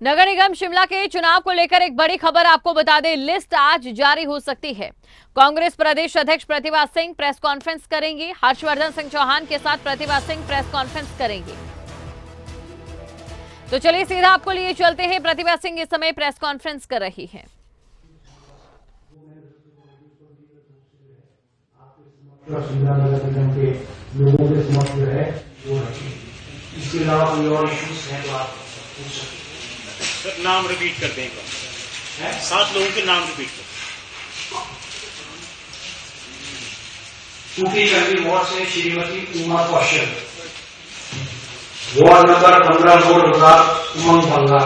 नगर निगम शिमला के चुनाव को लेकर एक बड़ी खबर आपको बता दें, लिस्ट आज जारी हो सकती है। कांग्रेस प्रदेश अध्यक्ष प्रतिभा सिंह प्रेस कॉन्फ्रेंस करेंगी। हर्षवर्धन सिंह चौहान के साथ प्रतिभा सिंह प्रेस कॉन्फ्रेंस करेंगे। तो चलिए सीधा आपको लिए चलते हैं। प्रतिभा सिंह इस समय प्रेस कॉन्फ्रेंस कर रही हैं। इसके अलावा कोई और इश्यूज़ हैं तो आप पूछ सकते सर नाम रिपीट कर दें एक बार। सात लोगों के नाम रिपीट कर। टूटी करनी मौत से श्रीमती उमा कौशल वार्ड नंबर पंद्रह मोड़ बाज़ार उमंग भंगा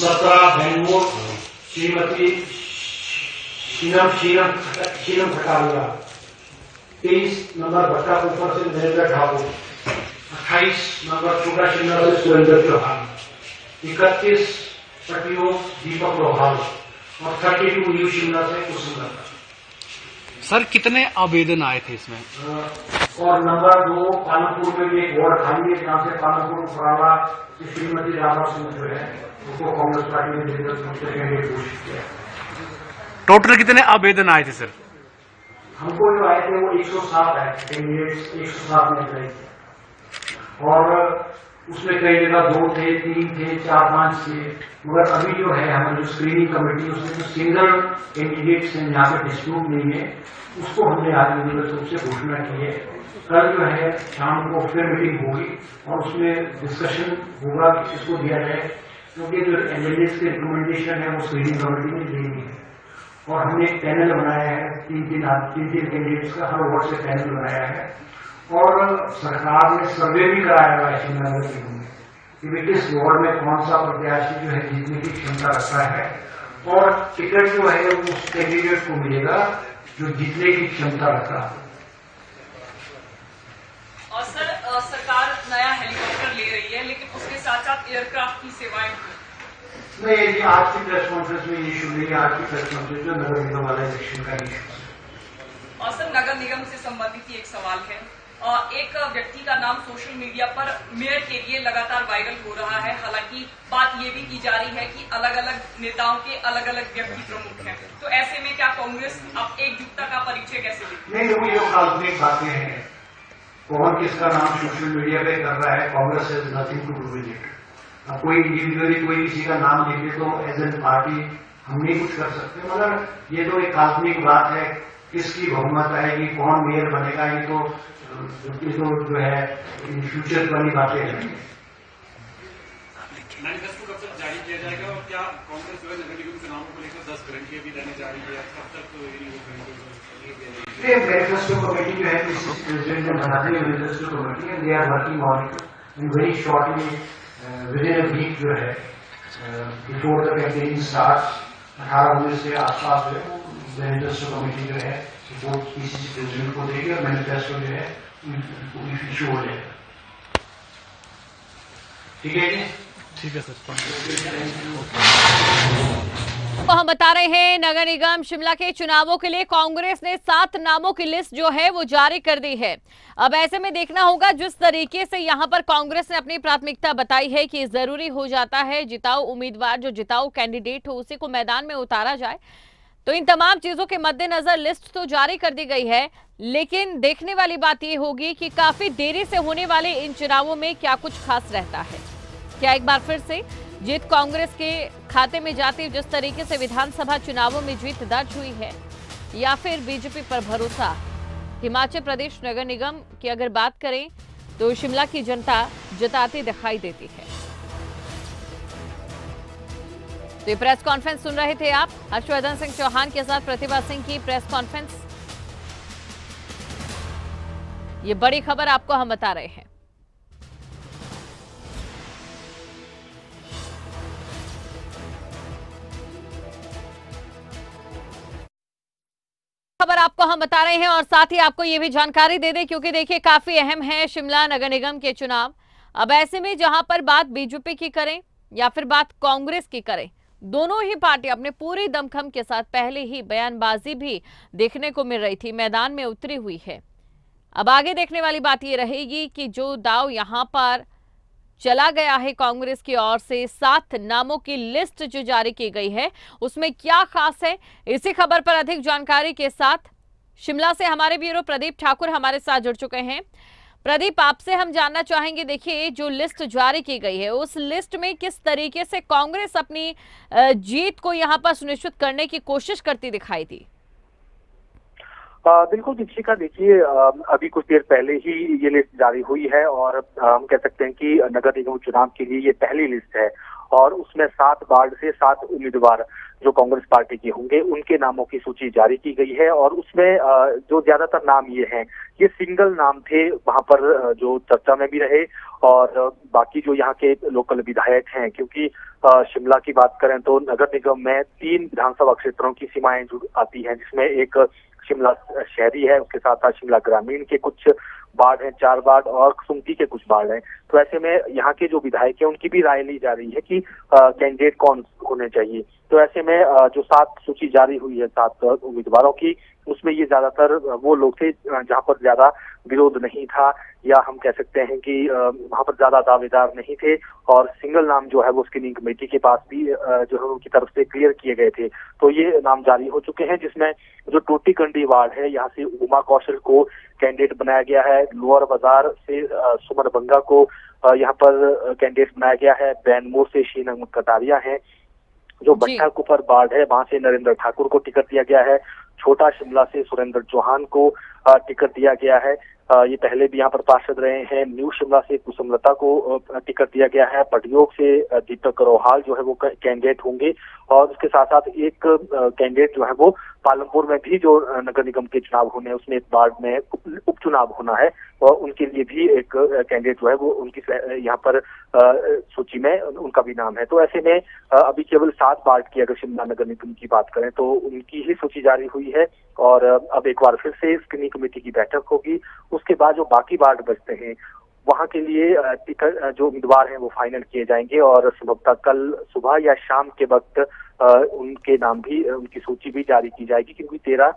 सत्रह भैनमोड़ श्रीमती शीनम शीनम शीनम खटारिया। तेईस नंबर भट्टा ऊपर से नरेंद्र ठाकुर। अट्ठाईस नंबर छोटा शिमला से सुरेंद्र चौहान इकतीस पटियों दीपक लोहाल और थर्टी टू न्यू शिमला से कुसुम सर कितने आवेदन आए थे इसमें? और नंबर दो पालमपुर में भी एक वार्ड खाली है जहाँ से पालमपुर फराला से श्रीमती राधा सिंह जो है उसको कांग्रेस पार्टी ने निर्दल रूप से कैंडिडेट घोषित किया। टोटल कितने आवेदन आए थे सर? हमको जो आए थे वो 107 है कैंडिडेट 107 में गए थे। और उसमें कई जगह दो थे, तीन थे, चार, पाँच थे। मगर अभी जो है, हमारी जो स्क्रीनिंग कमेटी उसमें जो सिंगल कैंडिडेट्स हैं, जहाँ पे डिस्प्यूट नहीं है, उसको हमने आज रूप से घोषणा की है। कल जो है, शाम को फिर मीटिंग होगी और उसमें डिस्कशन होगा कि किसको दिया जाए, क्योंकि जो एमएलएस के रिकमेंडेशन है, वो स्क्रीनिंग कमेटी ने देनी है। और हमने एक पैनल बनाया है तीन तीन तीन तीन कैंडिडेट्स का, हर वार्ड से पैनल बनाया है। और सरकार ने सर्वे भी कराया हुआ है नगर निगम में कि भाई किस वार्ड में कौन सा प्रत्याशी जो है जीतने की क्षमता रखता है। और टिकट जो है उस कैंडिडेट को मिलेगा जो जीतने की क्षमता रखता है। और सर अ, सरकार नया हेलीकॉप्टर ले रही है लेकिन उसके साथ साथ एयरक्राफ्ट की सेवाएँ नहीं ये आज की प्रेस कॉन्फ्रेंस में इशू नहीं है आज की प्रेस कॉन्फ्रेंस में नगर निगम वाला इलेक्शन का इशू और सर नगर निगम से संबंधित एक सवाल है। एक व्यक्ति का नाम सोशल मीडिया पर मेयर के लिए लगातार वायरल हो रहा है। हालाँकि बात ये भी की जा रही है कि अलग अलग नेताओं के अलग अलग व्यक्ति प्रमुख हैं। तो ऐसे में क्या कांग्रेस अब एकजुटता का परिचय कैसे देती नहीं, देखो, ये काल्पनिक बातें हैं। कौन किसका नाम सोशल मीडिया पे कर रहा है? Congress has nothing to do with it अब कोई इंडिविजुअली कोई किसी का नाम लेके तो एज एन पार्टी हम नहीं कुछ कर सकते। मगर ये तो एक काल्पनिक बात है किसकी बहुमत आएगी कौन मेयर बनेगा ये तो ये तो जो है इन फ्यूचर वाली बातें हैं। मैनिफेस्टो कब तक जारी किया जाएगा और क्या कांग्रेस जो है नगर निगम चुनावों को लेकर दस गारंटियाँ भी देने जा रही है? कब तक तो ये मैनिफेस्टो कमेटी जो है प्रेसिडेंट ने बना दी मैनिफेस्टो कमेटी है they are working on in very shortly within week जो है बिफोर द कैंपेन स्टार्ट अठारह उन्नीस से आसपास जो है मैनिफेस्टो कमेटी जो है रिपोर्ट पीसीसी प्रेसिडेंट को देगी और मैनिफेस्टो जो है इशू हो जाएगा ठीक है जी ठीक है सर. को हम बता रहे हैं नगर निगम शिमला के चुनावों के लिए कांग्रेस ने सात नामों की लिस्ट जो है वो जारी कर दी है। अब ऐसे में देखना होगा जिस तरीके से यहाँ पर कांग्रेस ने अपनी प्राथमिकता बताई है कि ज़रूरी हो जाता है जिताऊ उम्मीदवार जो जिताऊ कैंडिडेट हो उसी को मैदान में उतारा जाए। तो इन तमाम चीज़ों के मद्देनजर लिस्ट तो जारी कर दी गई है, लेकिन देखने वाली बात यह होगी कि काफ़ी देरी से होने वाले इन चुनावों में क्या कुछ खास रहता है। क्या एक बार फिर से जीत कांग्रेस के खाते में जाती जिस तरीके से विधानसभा चुनावों में जीत दर्ज हुई है, या फिर बीजेपी पर भरोसा? हिमाचल प्रदेश नगर निगम की अगर बात करें तो शिमला की जनता जताती दिखाई देती है। तो ये प्रेस कॉन्फ्रेंस सुन रहे थे आप। हर्षवर्धन सिंह चौहान के साथ प्रतिभा सिंह की प्रेस कॉन्फ्रेंस। ये बड़ी खबर आपको हम बता रहे हैं। खबर आपको हम बता रहे हैं और साथ ही आपको ये भी जानकारी दे दें, क्योंकि देखिए, काफ़ी अहम है शिमला नगर निगम के चुनाव। अब ऐसे में जहाँ पर बात बीजेपी की करें या फिर बात कांग्रेस की करें दोनों ही पार्टी अपने पूरी दमखम के साथ पहले ही बयानबाजी भी देखने को मिल रही थी, मैदान में उतरी हुई है। अब आगे देखने वाली बात ये रहेगी कि जो दाव यहाँ पर चला गया है कांग्रेस की ओर से, सात नामों की लिस्ट जो जारी की गई है, उसमें क्या खास है, इसी खबर पर अधिक जानकारी के साथ। शिमला से हमारे ब्यूरो प्रदीप ठाकुर हमारे साथ जुड़ चुके हैं। प्रदीप, आपसे हम जानना चाहेंगे, देखिए, जो लिस्ट जारी की गई है, उस लिस्ट में किस तरीके से कांग्रेस अपनी जीत को यहाँ पर सुनिश्चित करने की कोशिश करती दिखाई दी बिल्कुल, दीक्षिका, देखिए अभी कुछ देर पहले ही ये लिस्ट जारी हुई है और हम कह सकते हैं कि नगर निगम चुनाव के लिए ये पहली लिस्ट है। और उसमें सात वार्ड से सात उम्मीदवार जो कांग्रेस पार्टी के होंगे, उनके नामों की सूची जारी की गई है और उसमें जो ज़्यादातर नाम ये हैं, ये सिंगल नाम थे, वहाँ पर जो चर्चा में भी रहे और बाकी जो यहाँ के लोकल विधायक हैं, क्योंकि शिमला की बात करें तो नगर निगम में तीन विधानसभा क्षेत्रों की सीमाएँ जुड़ आती हैं, जिसमें एक शिमला शहरी है, उसके साथ साथ शिमला ग्रामीण के कुछ वार्ड हैं चार वार्ड और सुमकी के कुछ वार्ड हैं। तो ऐसे में यहाँ के जो विधायक हैं उनकी भी राय ली जा रही है कि कैंडिडेट कौन होने चाहिए। तो ऐसे में अ, जो सात सूची जारी हुई है सात उम्मीदवारों की उसमें ये ज़्यादातर वो लोग थे जहाँ पर ज़्यादा विरोध नहीं था या हम कह सकते हैं कि वहाँ पर ज़्यादा दावेदार नहीं थे और सिंगल नाम जो है वो स्क्रीनिंग कमेटी के पास भी जो है उनकी तरफ़ से क्लियर किए गए थे। तो ये नाम जारी हो चुके हैं जिसमें जो टोटी कंडी वार्ड है यहाँ से उमा कौशल को कैंडिडेट बनाया गया है। लोअर बाज़ार से सुमन बंगा को यहाँ पर कैंडिडेट बनाया गया है। बैनमोर से शीन अहमद कटारिया है। जो। बट्टा कुफर वार्ड है वहाँ से नरेंद्र ठाकुर को टिकट दिया गया है। छोटा शिमला से सुरेंद्र चौहान को टिकट दिया गया है। ये पहले भी यहाँ पर पार्षद रहे हैं। न्यू शिमला से कुसुमलता को टिकट दिया गया है। पटयोग से दीपक रोहाल जो है वो कैंडिडेट होंगे। और उसके साथ साथ एक कैंडिडेट जो है वो पालमपुर में भी जो नगर निगम के चुनाव होने हैं, उसमें एक वार्ड में उपचुनाव होना है। और उनके लिए भी एक कैंडिडेट जो है वो उनकी यहाँ पर सूची में उनका भी नाम है। तो ऐसे में अभी केवल सात वार्ड की अगर शिमला नगर निगम की बात करें तो उनकी ही सूची जारी हुई है। और अब एक बार फिर से स्क्रीनिंग कमेटी की बैठक होगी। उसके बाद जो बाकी वार्ड बचते हैं, वहाँ के लिए टिकट जो उम्मीदवार हैं वो फाइनल किए जाएँगे और संभवतः कल सुबह या शाम के वक्त उनके नाम भी उनकी सूची भी जारी की जाएगी क्योंकि तेरह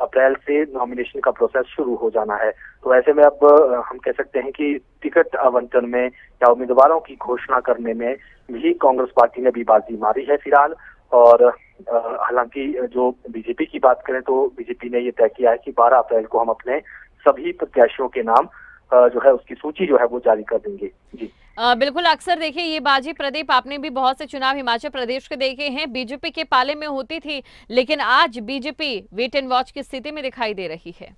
अप्रैल से नॉमिनेशन का प्रोसेस शुरू हो जाना है। तो ऐसे में अब हम कह सकते हैं कि टिकट आवंटन में या उम्मीदवारों की घोषणा करने में भी कांग्रेस पार्टी ने भी बाजी मारी है फ़िलहाल और हालाँकि जो बीजेपी की बात करें तो बीजेपी ने ये तय किया है कि 12 अप्रैल को हम अपने सभी प्रत्याशियों के नाम जो है उसकी सूची जो है वो जारी कर देंगे। जी। अ, बिल्कुल अक्सर देखिए ये बाजी प्रदीप आपने भी बहुत से चुनाव हिमाचल प्रदेश के देखे हैं। बीजेपी के पाले में होती थी लेकिन आज बीजेपी वेट एंड वॉच की स्थिति में दिखाई दे रही है।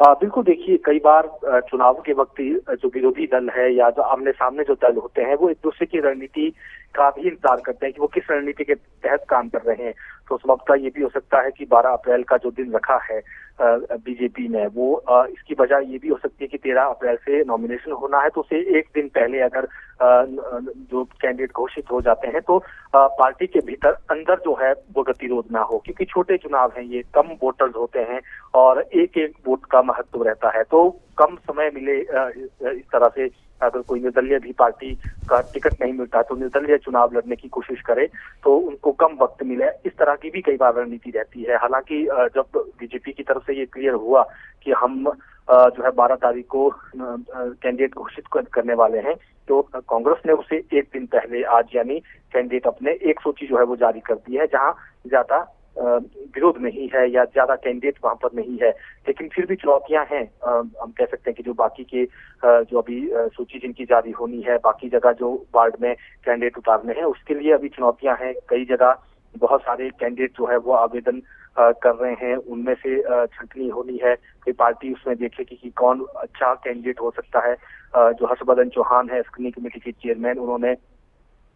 आ, बिल्कुल देखिए कई बार चुनाव के वक्त जो विरोधी दल है या जो आमने सामने जो दल होते हैं वो एक दूसरे की रणनीति का भी इंतज़ार करते हैं कि वो किस रणनीति के तहत काम कर रहे हैं। तो संभवतः ये भी हो सकता है कि 12 अप्रैल का जो दिन रखा है बीजेपी ने, वो इसकी वजह ये भी हो सकती है कि 13 अप्रैल से नॉमिनेशन होना है तो उसे एक दिन पहले अगर जो कैंडिडेट घोषित हो जाते हैं तो पार्टी के भीतर अंदर जो है वो गतिरोध ना हो, क्योंकि छोटे चुनाव हैं ये, कम वोटर्स होते हैं और एक एक वोट का महत्व रहता है। तो कम समय मिले इस तरह से अगर कोई निर्दलीय भी पार्टी का टिकट नहीं मिलता तो निर्दलीय चुनाव लड़ने की कोशिश करे तो उनको कम वक्त मिले। इस तरह की भी कई बार रणनीति रहती है। हालाँकि जब बीजेपी की तरफ़ से ये क्लियर हुआ कि हम जो है बारह तारीख को कैंडिडेट घोषित करने वाले हैं तो कांग्रेस ने उसे एक दिन पहले आज यानी कैंडिडेट अपने एक सूची जो है वो जारी कर दी है, जहाँ ज़्यादा विरोध नहीं है या ज़्यादा कैंडिडेट वहाँ पर नहीं है, लेकिन फिर भी चुनौतियाँ हैं हम कह सकते हैं कि जो बाकी के जो अभी सूची जिनकी जारी होनी है, बाकी जगह जो वार्ड में कैंडिडेट उतारने हैं, उसके लिए अभी चुनौतियाँ हैं। कई जगह बहुत सारे कैंडिडेट जो है वो आवेदन कर रहे हैं, उनमें से छंटनी होनी है। कि पार्टी उसमें देखेगी कि कौन अच्छा कैंडिडेट हो सकता है। जो हर्षवर्धन चौहान है स्क्रीनिंग कमेटी के चेयरमैन उन्होंने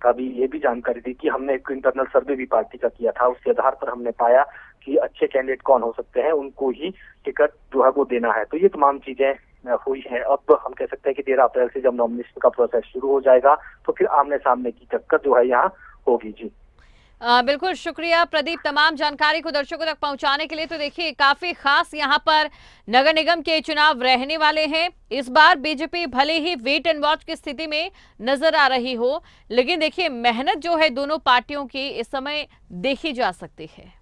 अभी ये भी जानकारी दी कि हमने एक इंटरनल सर्वे भी पार्टी का किया था। उसके आधार पर हमने पाया कि अच्छे कैंडिडेट कौन हो सकते हैं, उनको ही टिकट जो है वो देना है। तो ये तमाम चीज़ें हुई है। अब हम कह सकते हैं कि तेरह अप्रैल से जब नॉमिनेशन का प्रोसेस शुरू हो जाएगा तो फिर आमने सामने की टक्कर जो है यहाँ होगी जी। अ, बिल्कुल शुक्रिया प्रदीप तमाम जानकारी को दर्शकों तक पहुँचाने के लिए। तो देखिए काफ़ी खास यहाँ पर नगर निगम के चुनाव रहने वाले हैं। इस बार बीजेपी भले ही वेट एंड वॉच की स्थिति में नज़र आ रही हो लेकिन देखिए मेहनत जो है दोनों पार्टियों की इस समय देखी जा सकती है।